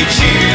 you.